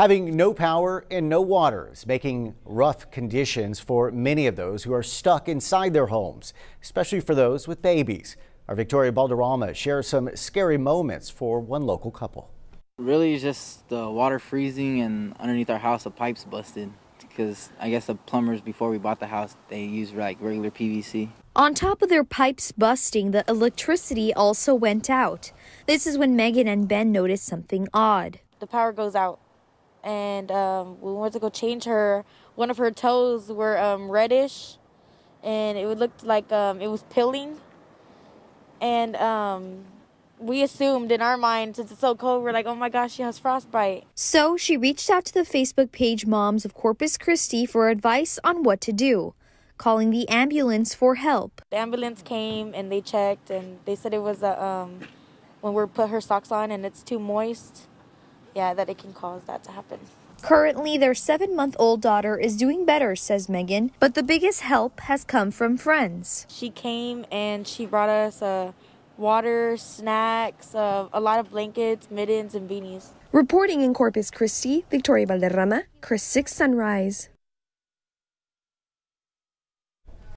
Having no power and no water is making rough conditions for many of those who are stuck inside their homes, especially for those with babies. Our Victoria Balderrama shares some scary moments for one local couple. Really, just the water freezing and underneath our house, the pipes busted. Because I guess the plumbers, before we bought the house, they used like regular PVC. On top of their pipes busting, the electricity also went out. This is when Megan and Ben noticed something odd. The power goes out and um, we went to go change her. One of her toes were um, reddish, and it looked like um, it was pilling. And um, we assumed in our mind, since it's so cold, we're like, oh my gosh, she has frostbite. So she reached out to the Facebook page Moms of Corpus Christi for advice on what to do, calling the ambulance for help. The ambulance came and they checked, and they said it was a, um, when we put her socks on and it's too moist yeah, that it can cause that to happen. Currently, their seven month old daughter is doing better, says Megan, but the biggest help has come from friends. She came and she brought us uh, water, snacks, uh, a lot of blankets, mittens, and beanies. Reporting in Corpus Christi, Victoria Valderrama, KRIS 6 Sunrise.